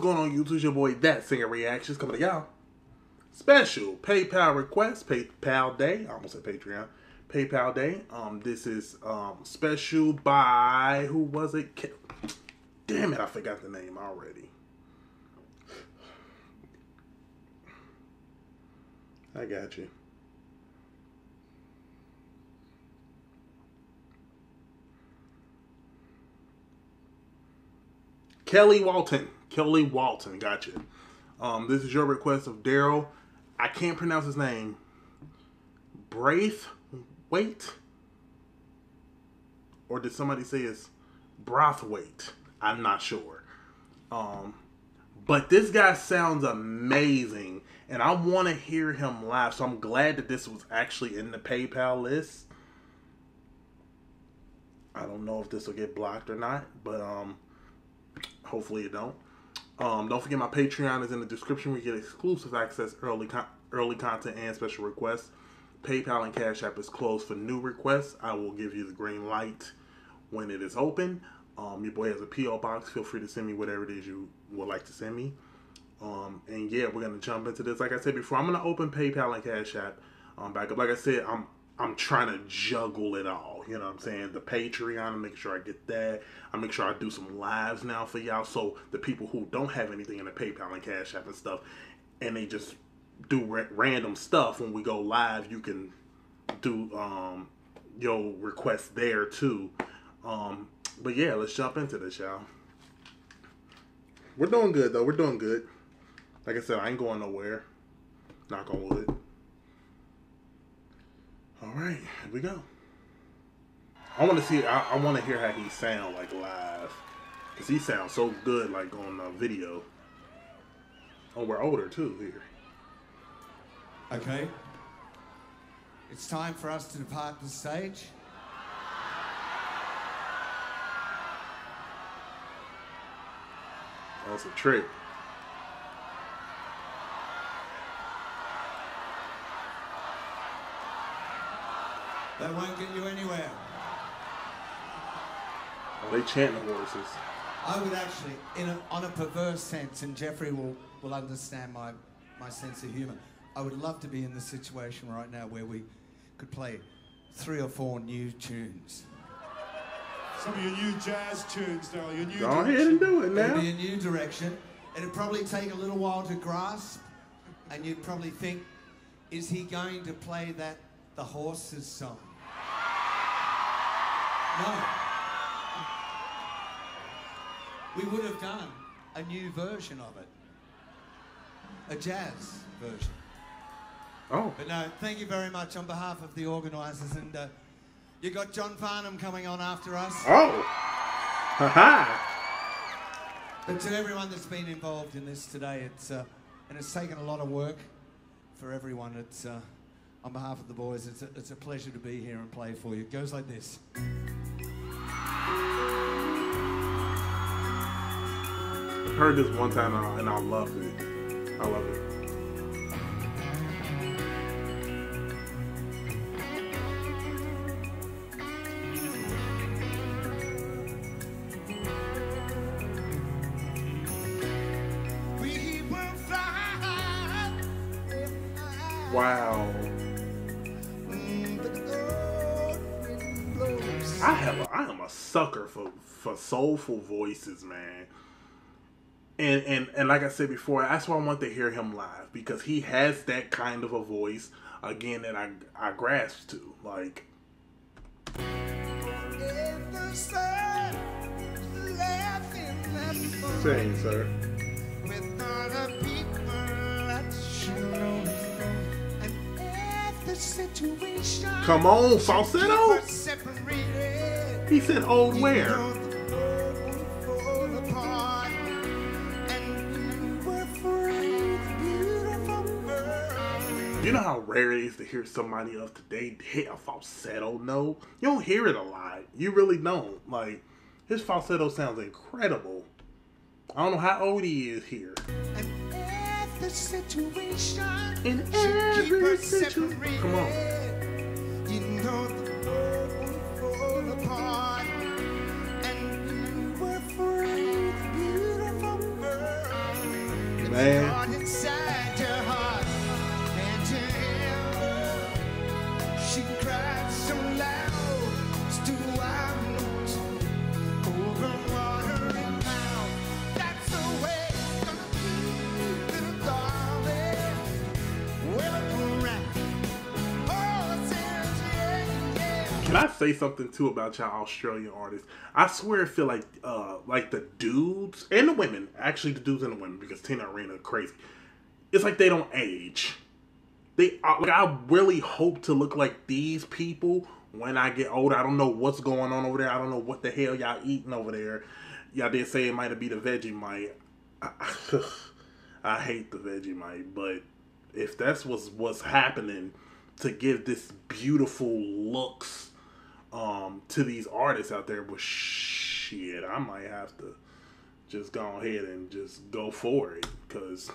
what's going on YouTube? Your boy That Singer Reactions coming to y'all. Special PayPal request, PayPal Day. I almost said Patreon. PayPal Day. Um, this is um special by who was it? Damn it, I forgot the name already. I got you. Kelly Walton. Kelly Walton. Gotcha. Um, this is your request of Daryl. I can't pronounce his name. Braith Wait? Or did somebody say it's Brothwaite? I'm not sure. Um, but this guy sounds amazing, and I want to hear him live. So I'm glad that this was actually in the PayPal list. I don't know if this will get blocked or not, but um, Hopefully it don't. Um, don't forget my Patreon is in the description. We get exclusive access, early con- early content, and special requests. PayPal and Cash App is closed for new requests. I will give you the green light when it is open. Um, your boy has a PO box. Feel free to send me whatever it is you would like to send me. Um, and yeah, we're gonna jump into this. Like I said before, I'm gonna open PayPal and Cash App um, back up. Like I said, I'm I'm trying to juggle it all. You know what I'm saying? The Patreon, I make sure I get that. I make sure I do some lives now for y'all. So the people who don't have anything in the PayPal and Cash App and stuff, and they just do ra- random stuff when we go live, you can do um, your request there too. Um, but yeah, let's jump into this, y'all. We're doing good though. We're doing good. Like I said, I ain't going nowhere. Knock on wood. All right, here we go. I want to see. I, I want to hear how he sound like live, cause he sounds so good like on the video. Oh, we're older too here. Okay. It's time for us to depart the stage. That's a trick. That won't get you anywhere. They chant the horses. I would actually, in a, on a perverse sense, and Jeffrey will, will understand my, my sense of humor, I would love to be in the situation right now where we could play three or four new tunes. Some of your new jazz tunes, Daryl. Your new Go ahead and do it now. It'd be a new direction. It'd probably take a little while to grasp, and you'd probably think, is he going to play that the horses song? No. We would have done a new version of it, a jazz version. Oh, But no, thank you very much on behalf of the organisers, and uh, you got John Farnham coming on after us. oh, ha ha. But to everyone that's been involved in this today, it's uh, and it's taken a lot of work for everyone. It's uh, on behalf of the boys. It's a, it's a pleasure to be here and play for you. It goes like this. Heard this one time and I, and I loved it. I love it. Wow. I have a, I am a sucker for for soulful voices, man. And and and like I said before, that's why I want to hear him live because he has that kind of a voice again that I I grasp to. Like sir. Come on, falsetto. He said old where? Rare it is to hear somebody of today hit a falsetto note? You don't hear it a lot. You really don't. Like, his falsetto sounds incredible. I don't know how old he is here. In every situation. Come on. You know say something too about y'all Australian artists? I swear, I feel like uh like the dudes and the women, actually the dudes and the women, because Tina Arena crazy. It's like they don't age. They like I really hope to look like these people when I get older. I don't know what's going on over there. I don't know what the hell y'all eating over there. Y'all did say it might be the Vegemite. I, I hate the Vegemite, but if that's what's what's happening to give this beautiful looks um, to these artists out there, But shit, I might have to just go ahead and just go for it because.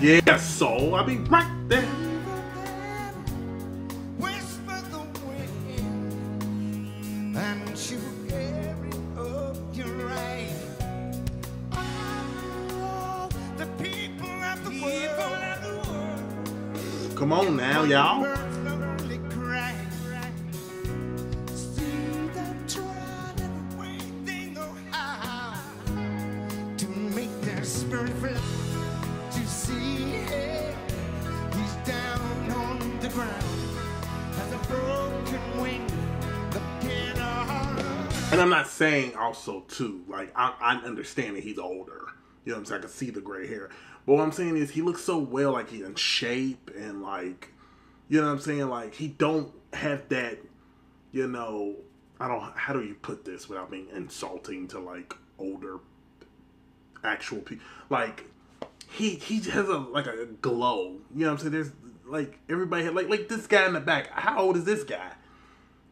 Yeah, so I'll be right there. Whisper the wind, and And I'm not saying also too, like I, I understand that he's older. You know what I'm saying? I can see the gray hair. But what I'm saying is he looks so well, like he's in shape and like, you know what I'm saying? Like he don't have that, you know, I don't. How do you put this without being insulting to like older actual people? Like he he has a like a glow. You know what I'm saying? There's like everybody had like like this guy in the back. How old is this guy?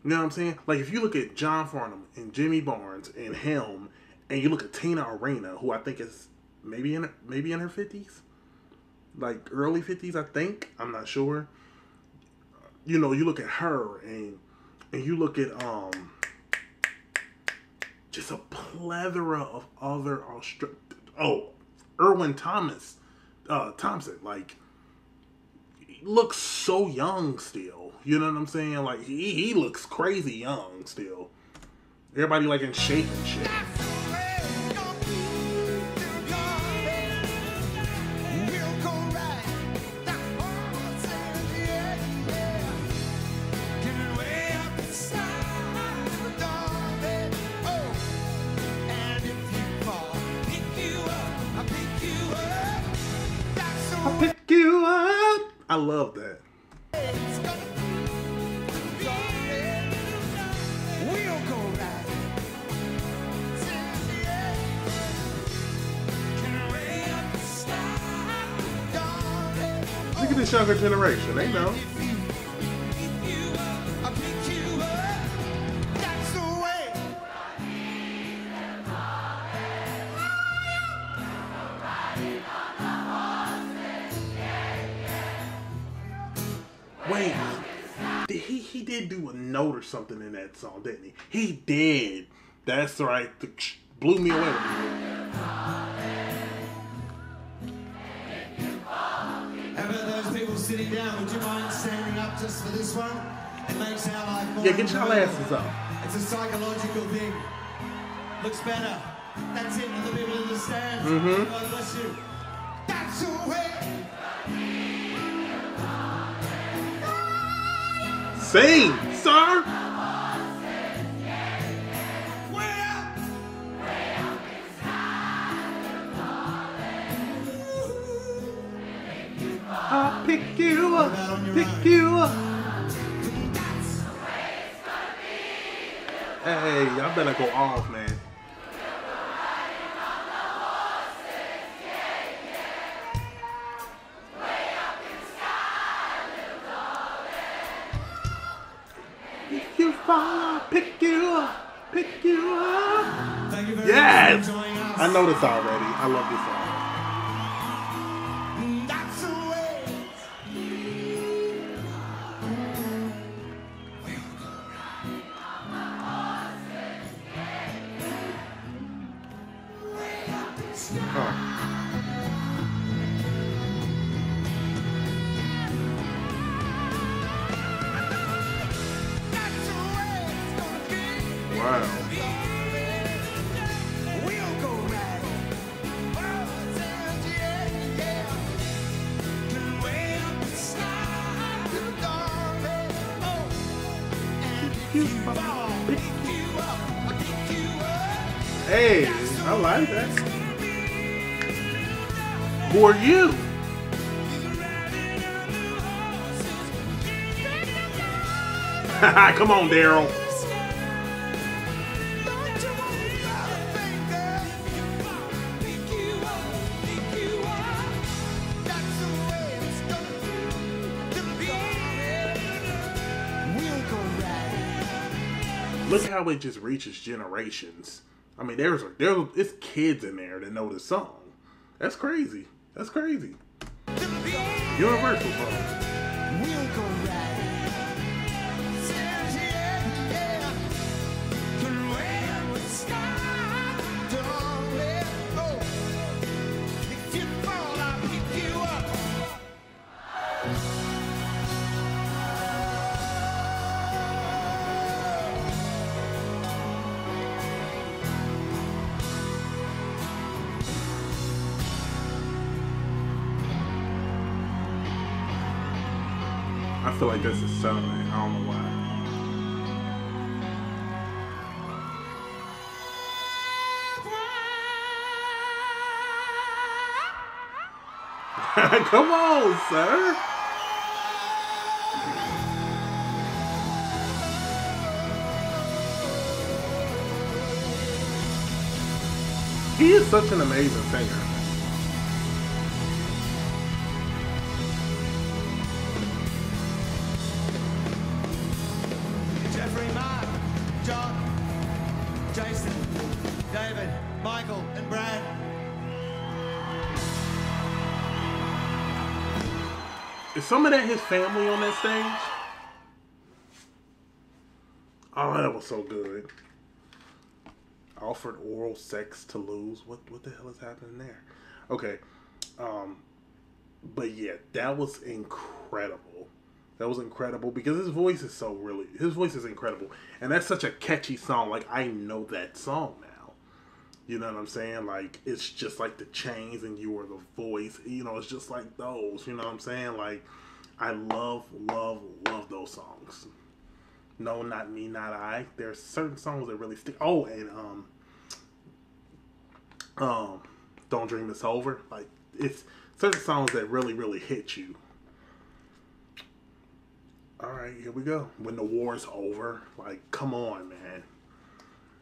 You know what I'm saying? Like if you look at John Farnham and Jimmy Barnes and Helm, and you look at Tina Arena, who I think is maybe in maybe in her fifties, like early fifties, I think. I'm not sure. You know, you look at her and and you look at um just a plethora of other Austra- oh Erwin Thomas uh Thompson like looks so young still. You know what I'm saying? Like he he looks crazy young still. Everybody like in shape and shit. I love that. This younger generation. They know. Wait, he he did do a note or something in that song, didn't he? He did. That's right. The, blew me away. People down? Would you mind standing up just for this one? It makes our life more Yeah, get your asses up. It's a psychological thing. Looks better. That's it for the people in the stands. Mhm. God bless you. That's the way. Sing, sir. Pick you up, pick you up. Hey, y'all better go off, man. If you fall, pick you up, pick you up. Thank you very Yes! much for joining us. I know this already. I love this song. Hey, I like that. Who are you? Come on, Daryl. Look how it just reaches generations. I mean, there's there's it's kids in there that know the song. That's crazy. That's crazy. Universal song. I feel like that's a song. I don't know why. Come on, sir. He is such an amazing singer. Is some of that his family on that stage? Oh, that was so good. Offered oral sex to lose. What what the hell is happening there? Okay. Um but yeah, that was incredible. That was incredible because his voice is so really his voice is incredible. And that's such a catchy song. Like I know that song. You know what I'm saying? Like it's just like the chains and you are the voice. You know, it's just like those. You know what I'm saying? Like I love, love, love those songs. No, not me, not I. There's certain songs that really stick. Oh, and um, um, don't dream it's over. Like it's certain songs that really, really hit you. All right, here we go. When the war's over, like, come on, man.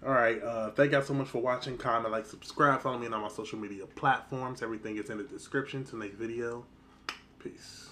All right, uh, thank y'all so much for watching. Comment, like, subscribe, follow me on all my social media platforms. Everything is in the description to next video. Peace.